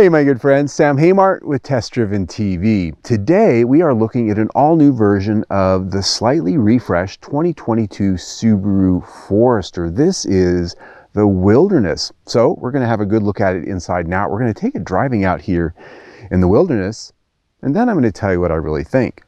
Hey, my good friends, Sam Haymart with Test Driven TV. Today, we are looking at an all new version of the slightly refreshed 2022 Subaru Forester. This is the Wilderness. So, we're going to have a good look at it inside now. We're going to take it driving out here in the wilderness, and then I'm going to tell you what I really think.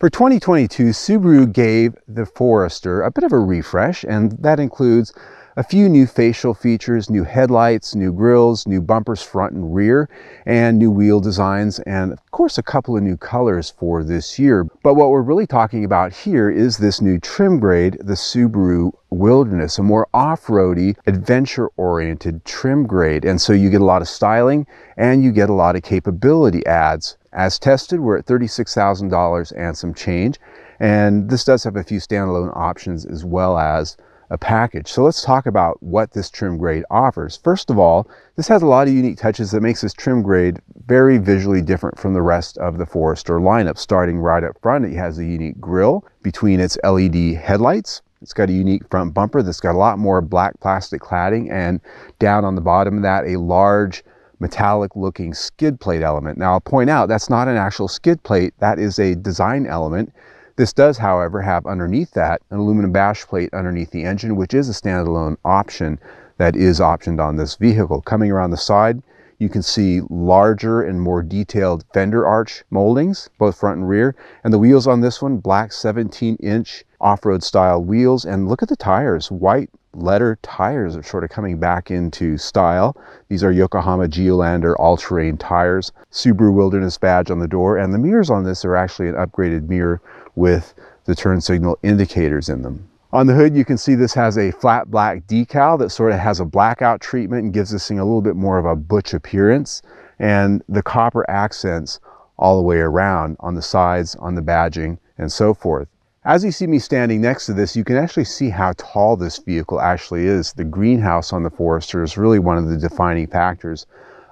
For 2022, Subaru gave the Forester a bit of a refresh, and that includes a few new facial features, new headlights, new grills, new bumpers front and rear, and new wheel designs, and of course a couple of new colors for this year. But what we're really talking about here is this new trim grade, the Subaru Wilderness, a more off-roady, adventure-oriented trim grade. And so you get a lot of styling and you get a lot of capability adds as tested, we're at $36,000 and some change. And this does have a few standalone options as well as a package. So let's talk about what this trim grade offers. First of all, this has a lot of unique touches that makes this trim grade very visually different from the rest of the Forester lineup. Starting right up front, it has a unique grille between its LED headlights. It's got a unique front bumper that's got a lot more black plastic cladding and down on the bottom of that, a large metallic looking skid plate element. Now I'll point out that's not an actual skid plate, that is a design element. This does, however, have underneath that an aluminum bash plate underneath the engine, which is a standalone option that is optioned on this vehicle. Coming around the side, you can see larger and more detailed fender arch moldings, both front and rear. And the wheels on this one, black 17 inch off-road style wheels. And look at the tires, white letter tires are sort of coming back into style. These are Yokohama Geolander all-terrain tires, Subaru Wilderness badge on the door, and the mirrors on this are actually an upgraded mirror with the turn signal indicators in them. On the hood, you can see this has a flat black decal that sort of has a blackout treatment and gives this thing a little bit more of a butch appearance. And the copper accents all the way around on the sides, on the badging, and so forth. As you see me standing next to this, you can actually see how tall this vehicle actually is. The greenhouse on the Forester is really one of the defining factors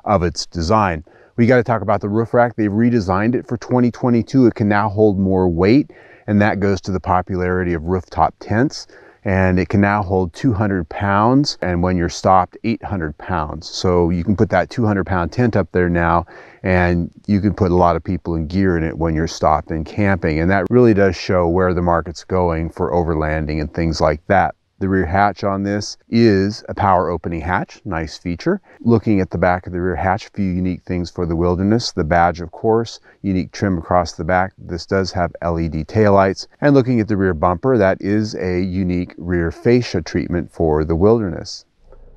of its design. We got to talk about the roof rack. They've redesigned it for 2022. It can now hold more weight, and that goes to the popularity of rooftop tents. And it can now hold 200 pounds and when you're stopped 800 pounds. So you can put that 200 pound tent up there now and you can put a lot of people and gear in it when you're stopped and camping. And that really does show where the market's going for overlanding and things like that the rear hatch on this is a power opening hatch, nice feature. Looking at the back of the rear hatch, a few unique things for the wilderness. The badge, of course, unique trim across the back. This does have LED taillights. And looking at the rear bumper, that is a unique rear fascia treatment for the wilderness.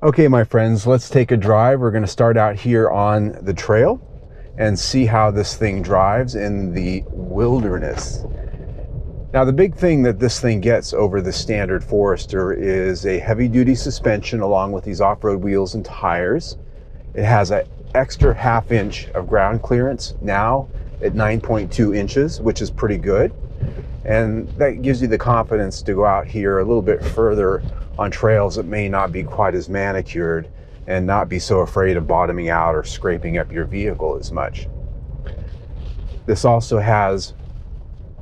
Okay, my friends, let's take a drive. We're gonna start out here on the trail and see how this thing drives in the wilderness. Now the big thing that this thing gets over the standard Forester is a heavy duty suspension along with these off-road wheels and tires. It has an extra half inch of ground clearance now at 9.2 inches, which is pretty good. And that gives you the confidence to go out here a little bit further on trails that may not be quite as manicured and not be so afraid of bottoming out or scraping up your vehicle as much. This also has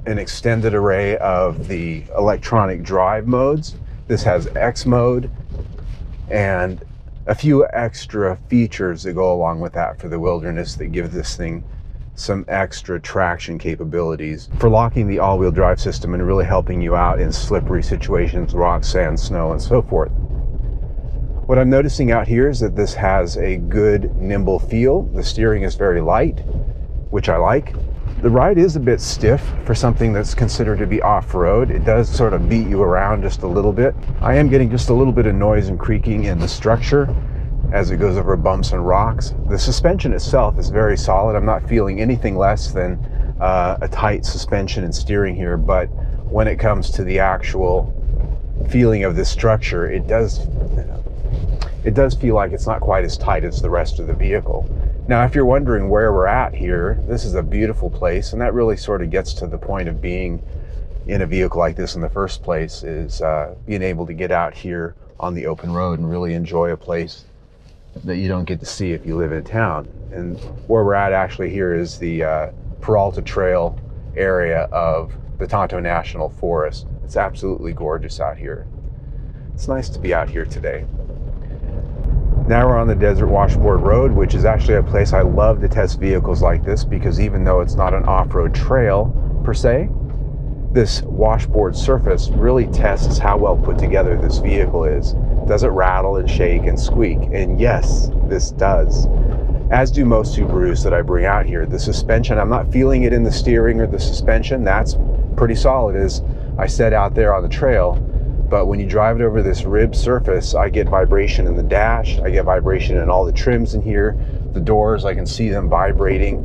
an extended array of the electronic drive modes. This has X mode and a few extra features that go along with that for the wilderness that give this thing some extra traction capabilities for locking the all-wheel drive system and really helping you out in slippery situations, rock, sand, snow, and so forth. What I'm noticing out here is that this has a good nimble feel. The steering is very light, which I like. The ride is a bit stiff for something that's considered to be off-road. It does sort of beat you around just a little bit. I am getting just a little bit of noise and creaking in the structure as it goes over bumps and rocks. The suspension itself is very solid. I'm not feeling anything less than uh, a tight suspension and steering here, but when it comes to the actual feeling of this structure, it does it does feel like it's not quite as tight as the rest of the vehicle. Now, if you're wondering where we're at here, this is a beautiful place, and that really sort of gets to the point of being in a vehicle like this in the first place is uh, being able to get out here on the open road and really enjoy a place that you don't get to see if you live in town. And where we're at actually here is the uh, Peralta Trail area of the Tonto National Forest. It's absolutely gorgeous out here. It's nice to be out here today. Now we're on the Desert Washboard Road, which is actually a place I love to test vehicles like this because even though it's not an off-road trail per se, this washboard surface really tests how well put together this vehicle is. Does it rattle and shake and squeak? And yes, this does. As do most Subarus that I bring out here. The suspension, I'm not feeling it in the steering or the suspension. That's pretty solid as I said out there on the trail. But when you drive it over this ribbed surface, I get vibration in the dash. I get vibration in all the trims in here. The doors, I can see them vibrating.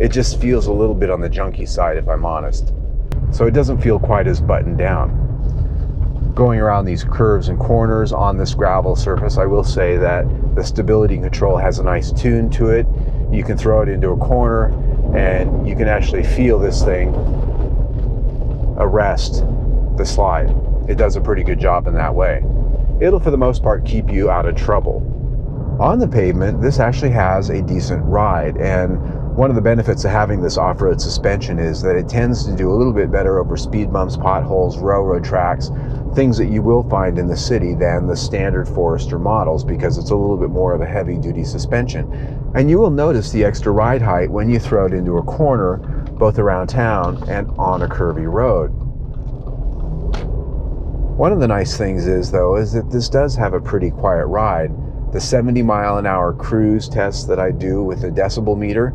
It just feels a little bit on the junky side, if I'm honest. So it doesn't feel quite as buttoned down. Going around these curves and corners on this gravel surface, I will say that the stability control has a nice tune to it. You can throw it into a corner and you can actually feel this thing arrest the slide. It does a pretty good job in that way. It'll, for the most part, keep you out of trouble. On the pavement, this actually has a decent ride, and one of the benefits of having this off-road suspension is that it tends to do a little bit better over speed bumps, potholes, railroad tracks, things that you will find in the city than the standard Forester models because it's a little bit more of a heavy duty suspension. And you will notice the extra ride height when you throw it into a corner, both around town and on a curvy road. One of the nice things is though, is that this does have a pretty quiet ride. The 70 mile an hour cruise test that I do with a decibel meter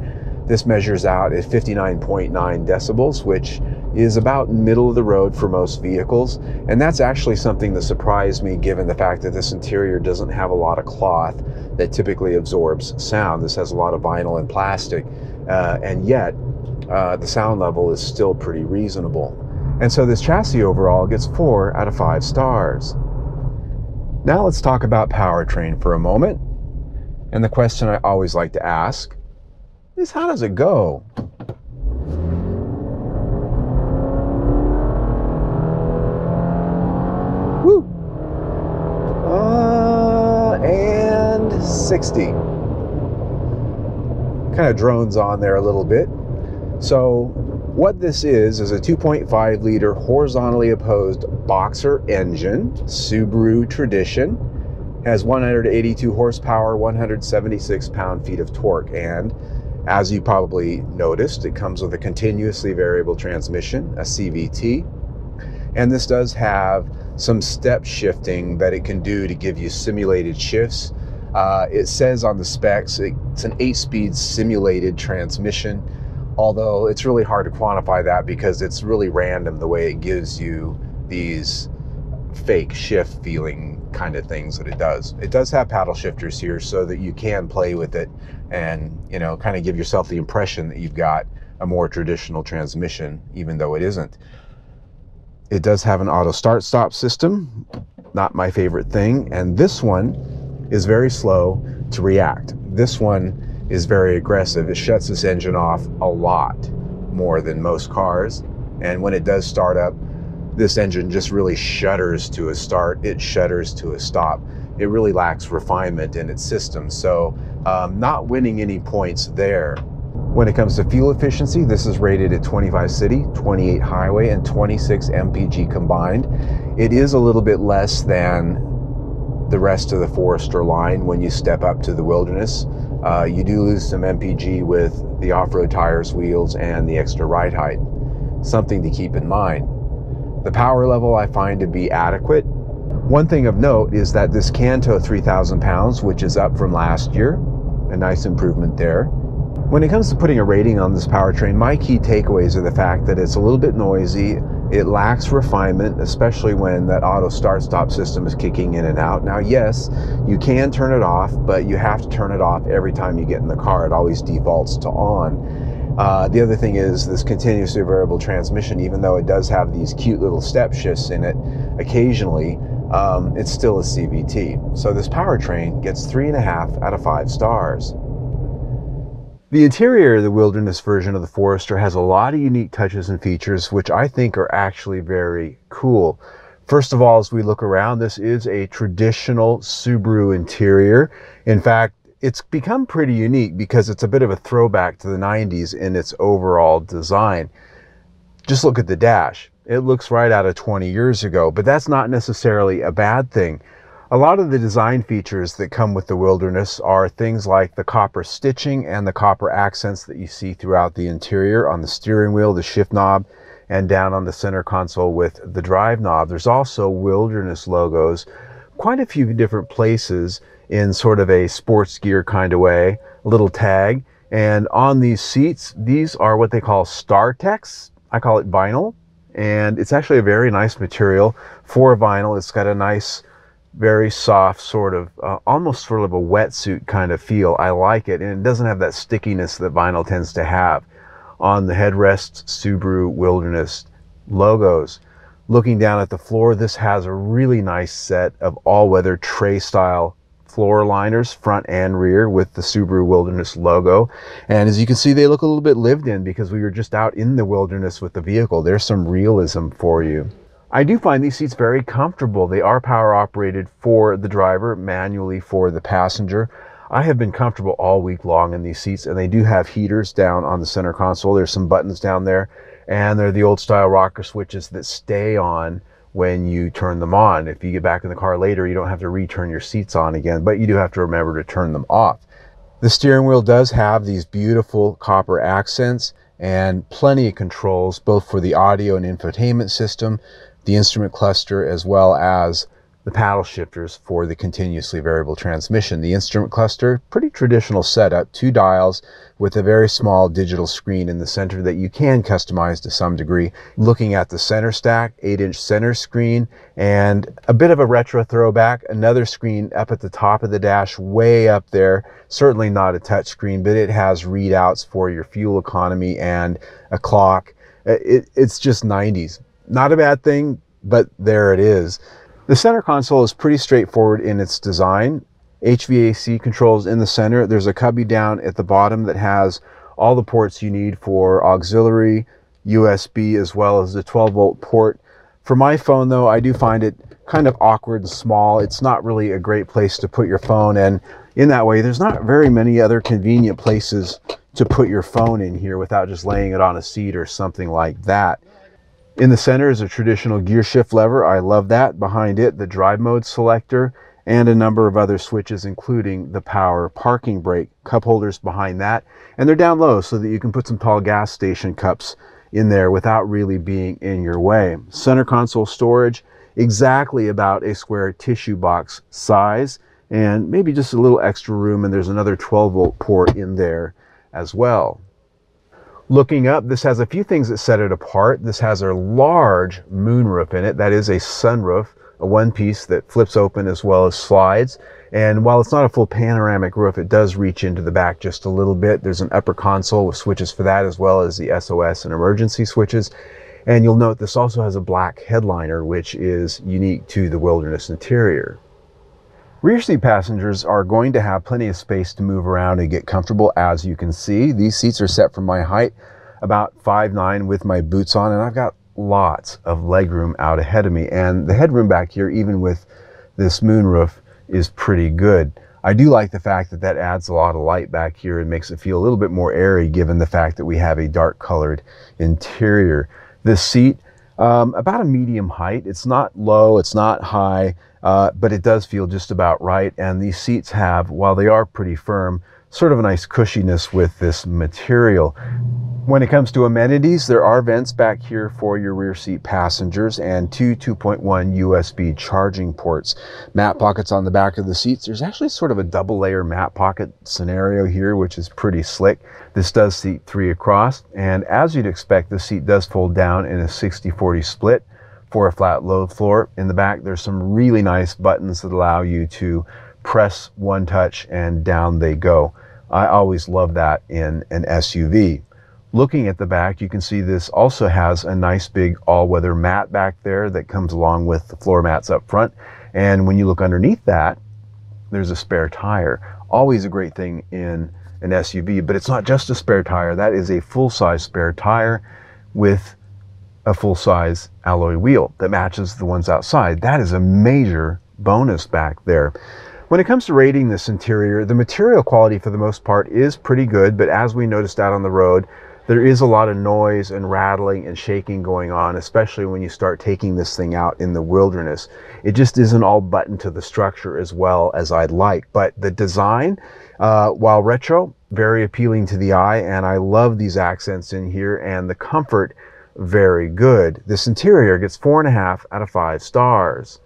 this measures out at 59.9 decibels, which is about middle of the road for most vehicles. And that's actually something that surprised me given the fact that this interior doesn't have a lot of cloth that typically absorbs sound. This has a lot of vinyl and plastic, uh, and yet uh, the sound level is still pretty reasonable. And so this chassis overall gets four out of five stars. Now let's talk about powertrain for a moment. And the question I always like to ask is how does it go? Woo! Uh, and 60. Kind of drones on there a little bit. So, what this is is a 2.5 liter horizontally opposed boxer engine, Subaru Tradition. Has 182 horsepower, 176 pound feet of torque, and as you probably noticed, it comes with a continuously variable transmission, a CVT. And this does have some step shifting that it can do to give you simulated shifts. Uh, it says on the specs it's an eight speed simulated transmission, although it's really hard to quantify that because it's really random the way it gives you these fake shift feeling kind of things that it does. It does have paddle shifters here so that you can play with it and, you know, kind of give yourself the impression that you've got a more traditional transmission, even though it isn't. It does have an auto start stop system, not my favorite thing. And this one is very slow to react. This one is very aggressive. It shuts this engine off a lot more than most cars. And when it does start up, this engine just really shudders to a start, it shudders to a stop. It really lacks refinement in its system. So, um, not winning any points there. When it comes to fuel efficiency, this is rated at 25 city, 28 highway, and 26 MPG combined. It is a little bit less than the rest of the Forester line when you step up to the wilderness. Uh, you do lose some MPG with the off-road tires, wheels, and the extra ride height. Something to keep in mind. The power level I find to be adequate. One thing of note is that this can tow 3,000 pounds, which is up from last year. A nice improvement there. When it comes to putting a rating on this powertrain, my key takeaways are the fact that it's a little bit noisy, it lacks refinement, especially when that auto start stop system is kicking in and out. Now, yes, you can turn it off, but you have to turn it off every time you get in the car. It always defaults to on. Uh, the other thing is this continuously variable transmission, even though it does have these cute little step shifts in it occasionally, um, it's still a CVT. So this powertrain gets three and a half out of five stars. The interior of the Wilderness version of the Forester has a lot of unique touches and features, which I think are actually very cool. First of all, as we look around, this is a traditional Subaru interior. In fact, it's become pretty unique because it's a bit of a throwback to the 90s in its overall design. Just look at the dash. It looks right out of 20 years ago, but that's not necessarily a bad thing. A lot of the design features that come with the Wilderness are things like the copper stitching and the copper accents that you see throughout the interior on the steering wheel, the shift knob, and down on the center console with the drive knob. There's also Wilderness logos, quite a few different places in sort of a sports gear kind of way, a little tag. And on these seats, these are what they call StarTex. I call it vinyl. And it's actually a very nice material for vinyl. It's got a nice very soft, sort of uh, almost sort of a wetsuit kind of feel. I like it, and it doesn't have that stickiness that vinyl tends to have on the headrest Subaru Wilderness logos. Looking down at the floor, this has a really nice set of all-weather tray style floor liners, front and rear, with the Subaru Wilderness logo. And as you can see, they look a little bit lived in because we were just out in the wilderness with the vehicle. There's some realism for you. I do find these seats very comfortable. They are power operated for the driver, manually for the passenger. I have been comfortable all week long in these seats, and they do have heaters down on the center console. There's some buttons down there, and they're the old style rocker switches that stay on when you turn them on. If you get back in the car later, you don't have to return your seats on again, but you do have to remember to turn them off. The steering wheel does have these beautiful copper accents and plenty of controls, both for the audio and infotainment system the instrument cluster as well as the paddle shifters for the continuously variable transmission. The instrument cluster, pretty traditional setup, two dials with a very small digital screen in the center that you can customize to some degree. Looking at the center stack, 8 inch center screen, and a bit of a retro throwback, another screen up at the top of the dash, way up there. Certainly not a touch screen, but it has readouts for your fuel economy and a clock. Uh, it, it's just 90s not a bad thing, but there it is. The center console is pretty straightforward in its design. HVAC controls in the center. There's a cubby down at the bottom that has all the ports you need for auxiliary, USB, as well as the 12 volt port. For my phone though, I do find it kind of awkward and small. It's not really a great place to put your phone and in that way, there's not very many other convenient places to put your phone in here without just laying it on a seat or something like that. In the center is a traditional gear shift lever. I love that. Behind it, the drive mode selector and a number of other switches, including the power parking brake. Cup holders behind that. And they're down low so that you can put some tall gas station cups in there without really being in your way. Center console storage, exactly about a square tissue box size and maybe just a little extra room and there's another 12 volt port in there as well. Looking up, this has a few things that set it apart. This has a large moonroof in it. That is a sunroof, a one piece that flips open as well as slides. And while it's not a full panoramic roof, it does reach into the back just a little bit. There's an upper console with switches for that as well as the SOS and emergency switches. And you'll note this also has a black headliner, which is unique to the Wilderness interior. Rear seat passengers are going to have plenty of space to move around and get comfortable as you can see. These seats are set for my height, about 5'9 with my boots on, and I've got lots of legroom out ahead of me. And the headroom back here, even with this moonroof, is pretty good. I do like the fact that that adds a lot of light back here and makes it feel a little bit more airy given the fact that we have a dark colored interior. This seat, um, about a medium height. It's not low, it's not high. Uh, but it does feel just about right. And these seats have, while they are pretty firm, sort of a nice cushiness with this material. When it comes to amenities, there are vents back here for your rear seat passengers and two 2.1 USB charging ports. Mat pockets on the back of the seats. There's actually sort of a double layer mat pocket scenario here, which is pretty slick. This does seat three across. And as you'd expect, the seat does fold down in a 60-40 split for a flat load floor. In the back, there's some really nice buttons that allow you to press one touch and down they go. I always love that in an SUV. Looking at the back, you can see this also has a nice big all-weather mat back there that comes along with the floor mats up front. And when you look underneath that, there's a spare tire. Always a great thing in an SUV, but it's not just a spare tire. That is a full-size spare tire with a full-size alloy wheel that matches the ones outside. That is a major bonus back there. When it comes to rating this interior, the material quality for the most part is pretty good, but as we noticed out on the road, there is a lot of noise and rattling and shaking going on, especially when you start taking this thing out in the wilderness. It just isn't all buttoned to the structure as well as I'd like. But the design, uh, while retro, very appealing to the eye, and I love these accents in here, and the comfort, very good. This interior gets four and a half out of five stars.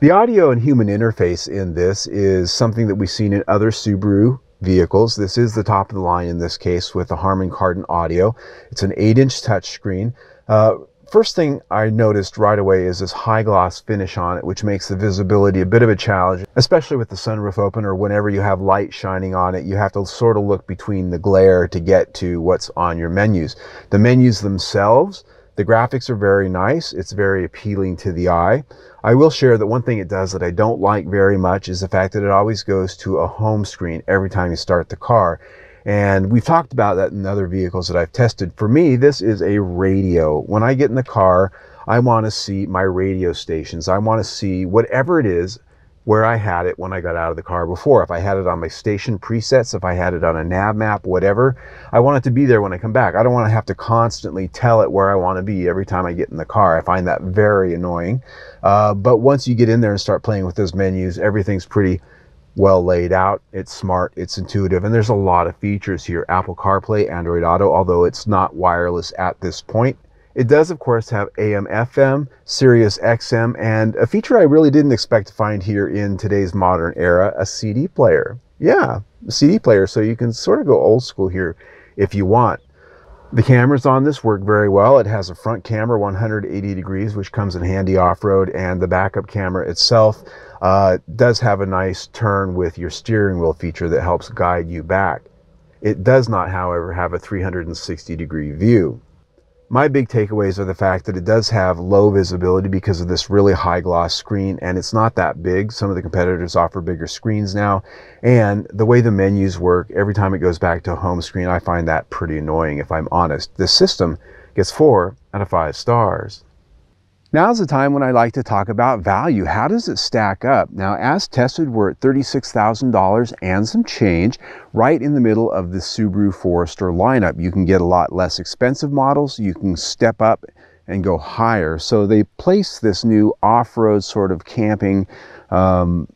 The audio and human interface in this is something that we've seen in other Subaru vehicles. This is the top of the line in this case with the Harman Kardon audio. It's an 8-inch touchscreen. Uh, first thing I noticed right away is this high gloss finish on it, which makes the visibility a bit of a challenge, especially with the sunroof open or whenever you have light shining on it, you have to sort of look between the glare to get to what's on your menus. The menus themselves, the graphics are very nice. It's very appealing to the eye. I will share that one thing it does that I don't like very much is the fact that it always goes to a home screen every time you start the car. And we've talked about that in other vehicles that I've tested. For me, this is a radio. When I get in the car, I want to see my radio stations. I want to see whatever it is where I had it when I got out of the car before. If I had it on my station presets, if I had it on a nav map, whatever, I want it to be there when I come back. I don't want to have to constantly tell it where I want to be every time I get in the car. I find that very annoying. Uh, but once you get in there and start playing with those menus, everything's pretty well laid out. It's smart, it's intuitive, and there's a lot of features here. Apple CarPlay, Android Auto, although it's not wireless at this point. It does, of course, have AM, FM, Sirius XM, and a feature I really didn't expect to find here in today's modern era, a CD player. Yeah, a CD player, so you can sort of go old school here if you want. The cameras on this work very well. It has a front camera 180 degrees, which comes in handy off-road, and the backup camera itself uh, does have a nice turn with your steering wheel feature that helps guide you back. It does not, however, have a 360 degree view my big takeaways are the fact that it does have low visibility because of this really high gloss screen and it's not that big. Some of the competitors offer bigger screens now and the way the menus work every time it goes back to home screen I find that pretty annoying if I'm honest. This system gets four out of five stars. Now's the time when I like to talk about value. How does it stack up? Now, as tested, we're at $36,000 and some change, right in the middle of the Subaru Forester lineup. You can get a lot less expensive models. You can step up and go higher. So they place this new off-road sort of camping um,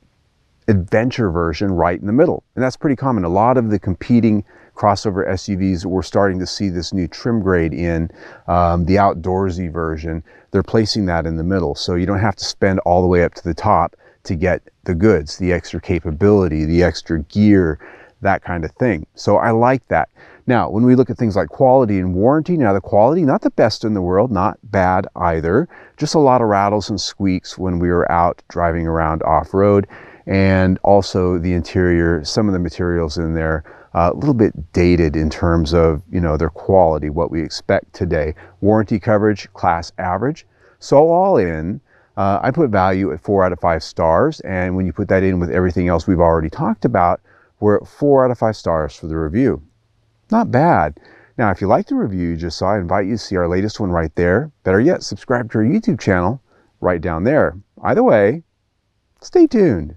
adventure version right in the middle. And that's pretty common. A lot of the competing crossover SUVs, we're starting to see this new trim grade in um, the outdoorsy version. They're placing that in the middle. So you don't have to spend all the way up to the top to get the goods, the extra capability, the extra gear, that kind of thing. So I like that. Now, when we look at things like quality and warranty, now the quality, not the best in the world, not bad either, just a lot of rattles and squeaks when we were out driving around off-road. And also the interior, some of the materials in there uh, a little bit dated in terms of you know their quality, what we expect today. Warranty coverage, class average. So all in, uh, I put value at four out of five stars. And when you put that in with everything else we've already talked about, we're at four out of five stars for the review. Not bad. Now, if you like the review you just saw, I invite you to see our latest one right there. Better yet, subscribe to our YouTube channel right down there. Either way, stay tuned.